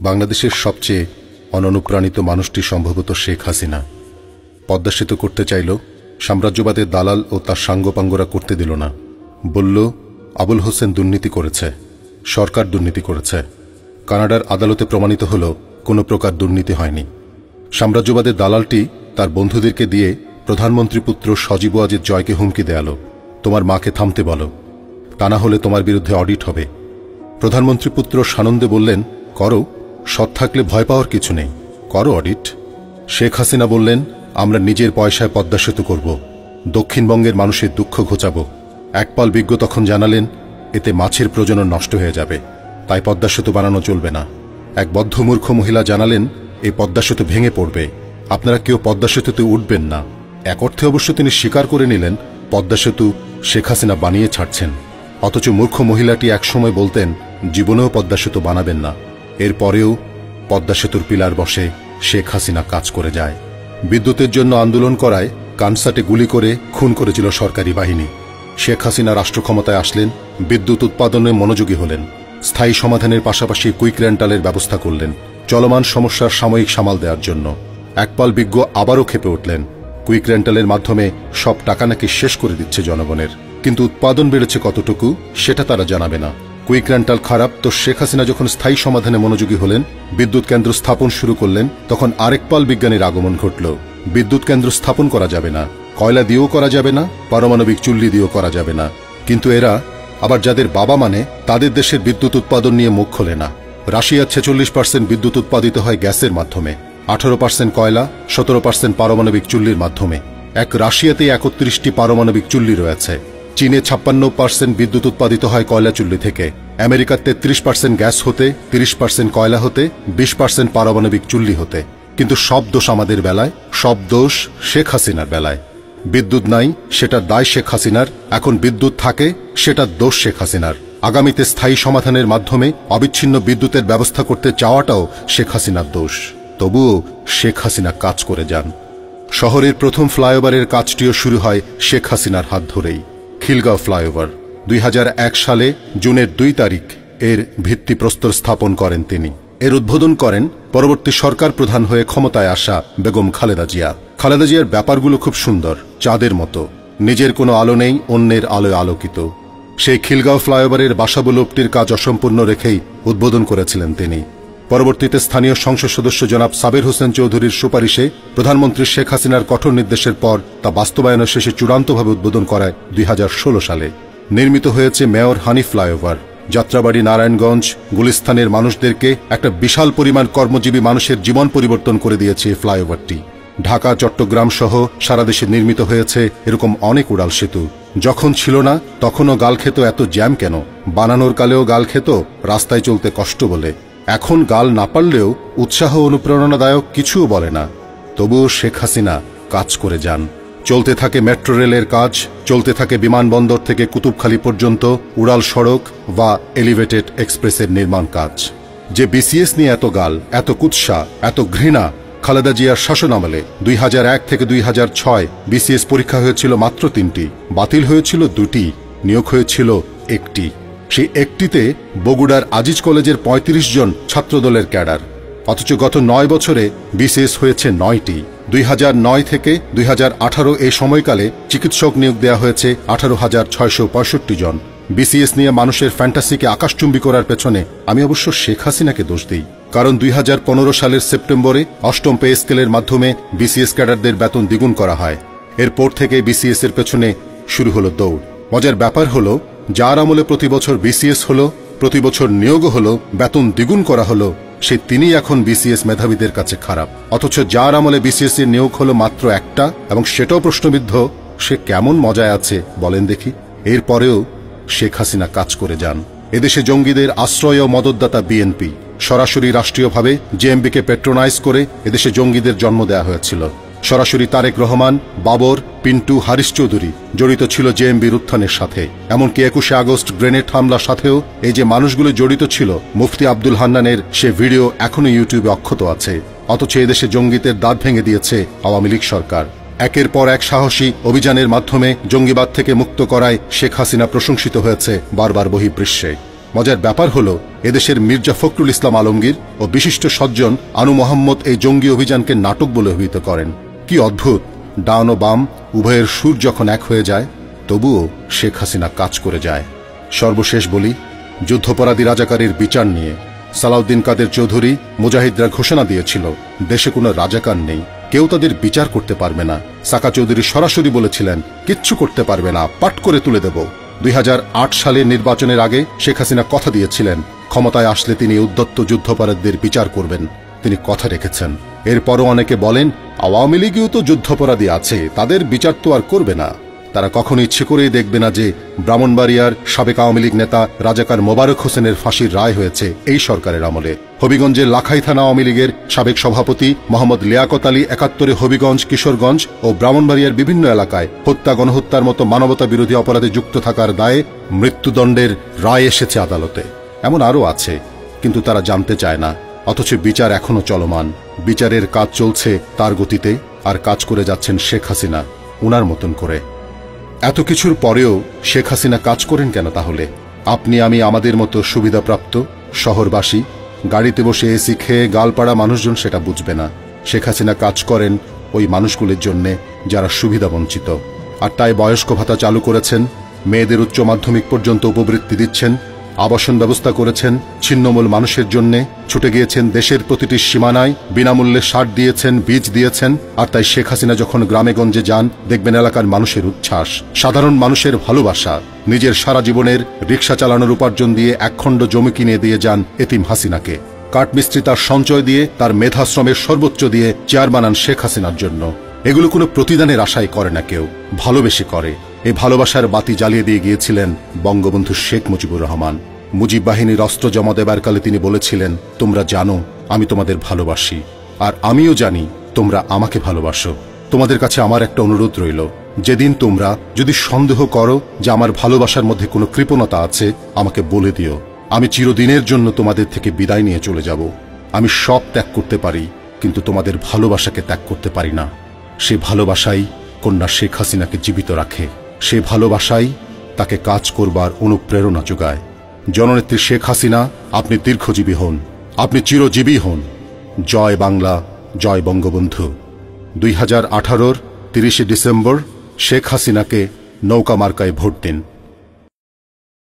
বাংলাদেশের সবচেয়ে অননুপ্রাণিত মানুষটি সম্ভবত শেখ হাসিনা। পদ্মা সেতু করতে চাইল সাম্রাজ্যবাদের দালাল ও তার সাঙ্গপাঙ্গরা করতে দিল না। বলল, আবুল হোসেন দুর্নীতি করেছে, সরকার দুর্নীতি করেছে। কানাডার আদালতে প্রমাণিত হল, কোনো প্রকার দুর্নীতি হয়নি। সাম্রাজ্যবাদের দালালটি তার বন্ধুদেরকে দিয়ে প্রধানমন্ত্রী পুত্র সজীব ওয়াজের জয়কে হুমকি দেয়াল তোমার মাকে থামতে বলো। তা না হলে তোমার বিরুদ্ধে অডিট হবে। প্রধানমন্ত্রী পুত্র সানন্দে বললেন, করো। সৎ থাকলে ভয় পাওয়ার কিছু নেই। করো, অডিট। শেখ হাসিনা বললেন, আমরা নিজের পয়সায় পদ্মা সেতু করব। দক্ষিণবঙ্গের মানুষের দুঃখ ঘোচাব। একপাল বিজ্ঞ তখন জানালেন, এতে মাছের প্রজনন নষ্ট হয়ে যাবে। তাই পদ্মা সেতু বানানো চলবে না। এক বদ্ধমূর্খ মহিলা জানালেন, এই পদ্মা সেতু ভেঙে পড়বে। আপনারা কেউ পদ্মা সেতুতে উঠবেন না। এক অর্থে অবশ্য তিনি স্বীকার করে নিলেন পদ্মা সেতু শেখ হাসিনা বানিয়ে ছাড়ছেন। অথচ মূর্খ মহিলাটি একসময় বলতেন, জীবনেও পদ্মা সেতু বানাবেন না। এরপরেও পদ্মা সেতুর পিলার বসে শেখ হাসিনা কাজ করে যায়। বিদ্যুতের জন্য আন্দোলন করায় কানসাটে গুলি করে খুন করেছিল সরকারি বাহিনী। শেখ হাসিনা রাষ্ট্র ক্ষমতায় আসলেন, বিদ্যুৎ উৎপাদনে মনোযোগী হলেন, স্থায়ী সমাধানের পাশাপাশি কুইক রেন্টালের ব্যবস্থা করলেন, চলমান সমস্যার সাময়িক সামাল দেওয়ার জন্য। একপাল বিজ্ঞ আবারও খেপে উঠলেন, কুইক রেন্টালের মাধ্যমে সব টাকা নাকি শেষ করে দিচ্ছে জনগণের। কিন্তু উৎপাদন বেড়েছে কতটুকু, সেটা তারা জানাবে না। কুইক রেন্টাল খারাপ, তো শেখ হাসিনা যখন স্থায়ী সমাধানে মনোযোগী হলেন, বিদ্যুৎ কেন্দ্র স্থাপন শুরু করলেন, তখন আরেক পাল বিজ্ঞানীর আগমন ঘটল। বিদ্যুৎ কেন্দ্র স্থাপন করা যাবে না। কয়লা দিয়েও করা যাবে না, পারমাণবিক চুল্লি দিয়েও করা যাবে না। কিন্তু এরা, আবার যাদের বাবা মানে তাদের দেশের বিদ্যুৎ উৎপাদন নিয়ে মুখ খোলে না। রাশিয়ার ছেচল্লিশ পার্সেন্ট বিদ্যুৎ উৎপাদিত হয় গ্যাসের মাধ্যমে, আঠারো পার্সেন্ট কয়লা, সতেরো পার্সেন্ট পারমাণবিক চুল্লির মাধ্যমে। এক রাশিয়াতে একত্রিশটি পারমাণবিক চুল্লি রয়েছে। চীনে ছাপ্পান্ন পার্সেন্ট বিদ্যুৎ উৎপাদিত হয় কয়লা চুল্লি থেকে। আমেরিকার তেত্রিশ পার্সেন্ট গ্যাস হতে, তিরিশ পার্সেন্ট কয়লা হতে, বিশ পার্সেন্ট পারমাণবিক চুল্লি হতে। কিন্তু সব দোষ আমাদের বেলায়, সব দোষ শেখ হাসিনার বেলায়। বিদ্যুৎ নাই সেটার দায় শেখ হাসিনার, এখন বিদ্যুৎ থাকে সেটার দোষ শেখ হাসিনার। আগামীতে স্থায়ী সমাধানের মাধ্যমে অবিচ্ছিন্ন বিদ্যুতের ব্যবস্থা করতে চাওয়াটাও শেখ হাসিনার দোষ। তবুও শেখ হাসিনা কাজ করে যান। শহরের প্রথম ফ্লাইওভারের কাজটিও শুরু হয় শেখ হাসিনার হাত ধরেই। খিলগাঁও ফ্লাইওভার, দুই হাজার এক সালে জুনের দুই তারিখ এর ভিত্তিপ্রস্তর স্থাপন করেন তিনি। এর উদ্বোধন করেন পরবর্তী সরকার প্রধান হয়ে ক্ষমতায় আসা বেগম খালেদা জিয়া। খালেদা জিয়ার ব্যাপারগুলো খুব সুন্দর, চাঁদের মতো। নিজের কোনো আলো নেই, অন্যের আলোয় আলোকিত। সেই খিলগাঁও ফ্লাইওভারের বাসাবুলোপটির কাজ অসম্পূর্ণ রেখেই উদ্বোধন করেছিলেন তিনি। পরবর্তীতে স্থানীয় সংসদ সদস্য জনাব সাবের হোসেন চৌধুরীর সুপারিশে প্রধানমন্ত্রী শেখ হাসিনার কঠোর নির্দেশের পর তা বাস্তবায়নের শেষে চূড়ান্তভাবে উদ্বোধন করায় দুই হাজার ষোলো সালে। নির্মিত হয়েছে মেয়র হানি ফ্লাইওভার। যাত্রাবাড়ি নারায়ণগঞ্জ গুলিস্তানের মানুষদেরকে একটা বিশাল পরিমাণ কর্মজীবী মানুষের জীবন পরিবর্তন করে দিয়েছে ফ্লাইওভারটি। ঢাকা, চট্টগ্রাম সহ সারা দেশে নির্মিত হয়েছে এরকম অনেক উড়াল সেতু। যখন ছিল না, তখনও গাল খেত এত জ্যাম কেন? বানানোর কালেও গাল খেত রাস্তায় চলতে কষ্ট বলে। এখন গাল না পারলেও উৎসাহ অনুপ্রেরণাদায়ক কিছুও বলে না। তবুও শেখ হাসিনা কাজ করে যান। চলতে থাকে মেট্রো রেলের কাজ, চলতে থাকে বিমানবন্দর থেকে কুতুবখালি পর্যন্ত উড়াল সড়ক বা এলিভেটেড এক্সপ্রেসের নির্মাণ কাজ। যে বিসিএস নিয়ে এত গাল, এত কুৎসা, এত ঘৃণা, খালেদা জিয়ার শাসন আমলে দুই থেকে দুই বিসিএস পরীক্ষা হয়েছিল মাত্র তিনটি, বাতিল হয়েছিল দুটি, নিয়োগ হয়েছিল একটি। সেই একটিতে বগুড়ার আজিজ কলেজের ৩৫ জন ছাত্রদলের ক্যাডার। অথচ গত নয় বছরে বিসিএস হয়েছে নয়টি। দুই নয় থেকে দুই হাজার আঠারো এই সময়কালে চিকিৎসক নিয়োগ দেওয়া হয়েছে আঠারো হাজার ছয়শো পঁয়ষট্টি জন। বিসিএস নিয়ে মানুষের ফ্যান্টাসিকে আকাশচুম্বী করার পেছনে আমি অবশ্য শেখ হাসিনাকে দোষ দিই। কারণ দুই হাজার পনেরো সালের সেপ্টেম্বরে অষ্টম পে স্কেলের মাধ্যমে বিসিএস ক্যাডারদের বেতন দ্বিগুণ করা হয়। এরপর থেকে বিসিএস এর পেছনে শুরু হলো দৌড়। মজার ব্যাপার হলো যার আমলে প্রতি বছর বিসিএস হলো, প্রতি বছর নিয়োগও হলো, বেতন দ্বিগুণ করা হলো, সে তিনি এখন বিসিএস মেধাবীদের কাছে খারাপ। অথচ যার আমলে বিসিএস এর নিয়োগ হলো মাত্র একটা, এবং সেটাও প্রশ্নবিদ্ধ, সে কেমন মজায় আছে বলেন দেখি। এরপরেও শেখ হাসিনা কাজ করে যান। এদেশে জঙ্গিদের আশ্রয় ও মদতদাতা বিএনপি সরাসরি রাষ্ট্রীয়ভাবে জেএমবিকে পেট্রোনাইজ করে এদেশে জঙ্গিদের জন্ম দেওয়া হয়েছিল। সরাসরি তারেক রহমান, বাবর, পিন্টু হারিস চৌধুরী জড়িত ছিল জেএমবির উত্থানের সাথে। এমনকি একুশে আগস্ট গ্রেনেড হামলার সাথেও এই যে মানুষগুলো জড়িত ছিল, মুফতি আব্দুল হান্নানের সে ভিডিও এখনও ইউটিউবে অক্ষত আছে। অথচ এদেশে জঙ্গিদের দাঁত ভেঙে দিয়েছে আওয়ামী লীগ সরকার। একের পর এক সাহসী অভিযানের মাধ্যমে জঙ্গিবাদ থেকে মুক্ত করায় শেখ হাসিনা প্রশংসিত হয়েছে বারবার বহির্বৃশ্যে মজার ব্যাপার হল, এদেশের মির্জা ফখরুল ইসলাম আলমগীর ও বিশিষ্ট সজ্জন আনু মোহাম্মদ এই জঙ্গি অভিযানকে নাটক বলে অভিহিত করেন। কি অদ্ভুত? ডান ও বাম উভয়ের সুর যখন এক হয়ে যায়, তবুও শেখ হাসিনা কাজ করে যায়। সর্বশেষ বলি, যুদ্ধপরাধী রাজাকারের বিচার নিয়ে। সালাউদ্দিন কাদের চৌধুরী মুজাহিদরা ঘোষণা দিয়েছিল, দেশে কোনো রাজাকার নেই, কেউ তাদের বিচার করতে পারবে না। সাকা চৌধুরী সরাসরি বলেছিলেন, কিচ্ছু করতে পারবে না, পাট করে তুলে দেব। দুই সালের নির্বাচনের আগে শেখ হাসিনা কথা দিয়েছিলেন, ক্ষমতায় আসলে তিনি উদ্যত্ত যুদ্ধপরাধীদের বিচার করবেন। তিনি কথা রেখেছেন। এরপরও অনেকে বলেন আওয়ামী লীগেও তো যুদ্ধপরাধী আছে, তাদের বিচার তো আর করবে না। তারা কখনো ইচ্ছে করেই দেখবে না যে ব্রাহ্মণবাড়িয়ার সাবেক আওয়ামী লীগ নেতা রাজাকার মোবারক হোসেনের ফাঁসির রায় হয়েছে এই সরকারের আমলে। হবিগঞ্জের লাখাই থানা আওয়ামী লীগের সাবেক সভাপতি মোহাম্মদ লিয়াকত আলী একাত্তরে হবিগঞ্জ, কিশোরগঞ্জ ও ব্রাহ্মণবাড়িয়ার বিভিন্ন এলাকায় হত্যা, গণহত্যার মতো মানবতা বিরোধী অপরাধে যুক্ত থাকার দায়ে মৃত্যুদণ্ডের রায় এসেছে আদালতে। এমন আরও আছে, কিন্তু তারা জানতে চায় না। অথচ বিচার এখনও চলমান। বিচারের কাজ চলছে তার গতিতে আর কাজ করে যাচ্ছেন শেখ হাসিনা, উনার মতন করে। এত কিছুর পরেও শেখ হাসিনা কাজ করেন কেন তাহলে? আপনি আমি আমাদের মতো সুবিধাপ্রাপ্ত, শহরবাসী, গাড়িতে বসে এসি খেয়ে গালপাড়া মানুষজন সেটা বুঝবে না। শেখ হাসিনা কাজ করেন ওই মানুষগুলির জন্যে যারা সুবিধা বঞ্চিত। আর তাই বয়স্ক ভাতা চালু করেছেন, মেয়েদের উচ্চ মাধ্যমিক পর্যন্ত উপবৃত্তি দিচ্ছেন আবাসন ব্যবস্থা করেছেন, ছিন্নমূল মানুষের জন্য ছুটে গিয়েছেন দেশের প্রতিটি সীমানায়, বিনামূল্যে সার দিয়েছেন, বীজ দিয়েছেন, আর তাই শেখ হাসিনা যখন গ্রামেগঞ্জে যান, দেখবেন এলাকার মানুষের উচ্ছ্বাস। সাধারণ মানুষের ভালোবাসা, নিজের সারা জীবনের রিক্সা চালানোর উপার্জন দিয়ে একখণ্ড জমি কিনে দিয়ে যান এতিম হাসিনাকে। কাঠমিস্ত্রি তার সঞ্চয় দিয়ে, তার মেধাশ্রমের সর্বোচ্চ দিয়ে চেয়ার বানান শেখ হাসিনার জন্য। এগুলো কোনো প্রতিদানের আশায় করে না কেউ, ভালোবেসে করে। এই ভালোবাসার বাতি জ্বালিয়ে দিয়ে গিয়েছিলেন বঙ্গবন্ধু শেখ মুজিবুর রহমান। মুজিব বাহিনীর অস্ত্র জমা দেবার কালে তিনি বলেছিলেন, তোমরা জানো, আমি তোমাদের ভালোবাসি। আর আমিও জানি, তোমরা আমাকে ভালোবাসো। তোমাদের কাছে আমার একটা অনুরোধ রইল। যেদিন তোমরা যদি সন্দেহ করো যে আমার ভালোবাসার মধ্যে কোনো কৃপণতা আছে, আমাকে বলে দিও। আমি চিরদিনের জন্য তোমাদের থেকে বিদায় নিয়ে চলে যাব। আমি সব ত্যাগ করতে পারি, কিন্তু তোমাদের ভালোবাসাকে ত্যাগ করতে পারি না। সে ভালোবাসাই কন্যা শেখ হাসিনাকে জীবিত রাখে। সে ভালোবাসাই তাকে কাজ করবার অনুপ্রেরণা যোগায়। জননেত্রী শেখ হাসিনা, আপনি দীর্ঘজীবী হন। আপনি চিরজীবী হন। জয় বাংলা, জয় বঙ্গবন্ধু। দুই হাজার আঠারোর তিরিশে ডিসেম্বর শেখ হাসিনাকে নৌকা মার্কায় ভোট দিন।